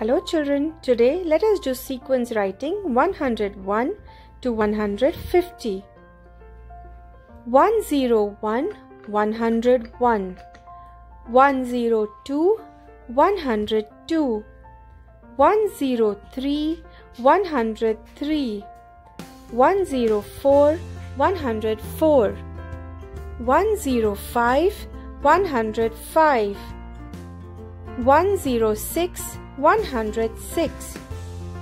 Hello children, today let us do sequence writing 101 to 150. 101 101 102 102 103 103 104 104 105 105 106 106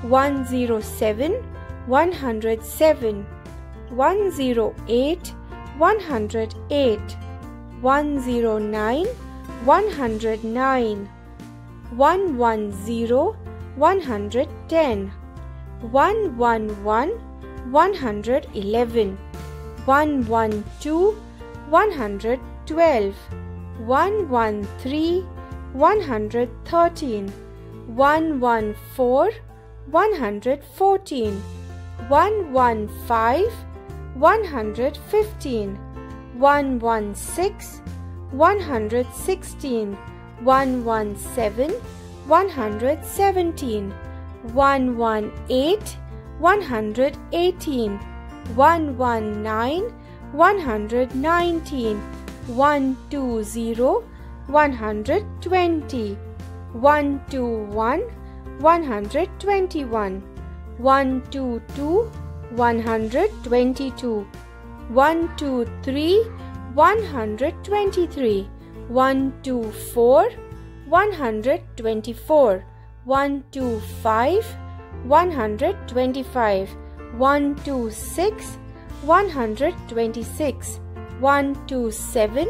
107 107 108 108 109 109 110 110 111 111 112 112 113 113 114 114 115 115 116 116 117 117 118 118 119 119 120 120 1 to 1 121 1 to 2 122 1 to 3 123 1 to 4 124 1 to 5 125 1 to 6 126 1 to 7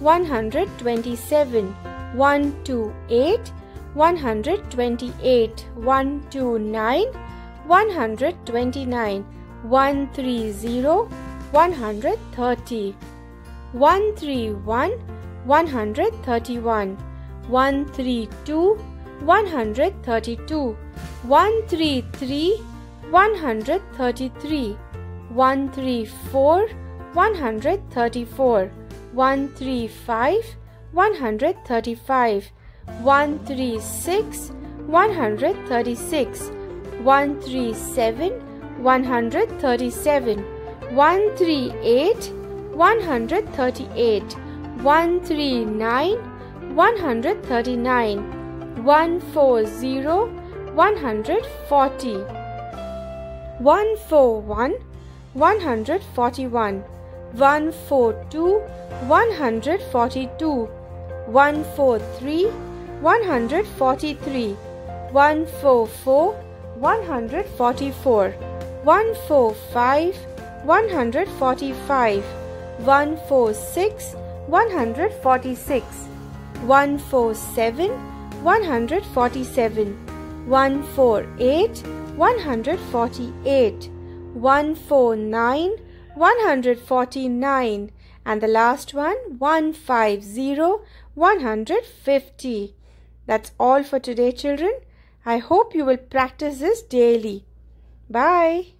127 1 to 8 128 1 to 9 129 130 130 131 131 132 132 133 133 134 134 135 135 136 136 137 137 138 138 139 139 140 140 141 141 142 142 143 143 144 144 145 145 146 146 147 147 148 148 149 149 and the last one 150 150 that's all for today children. I hope you will practice this daily. Bye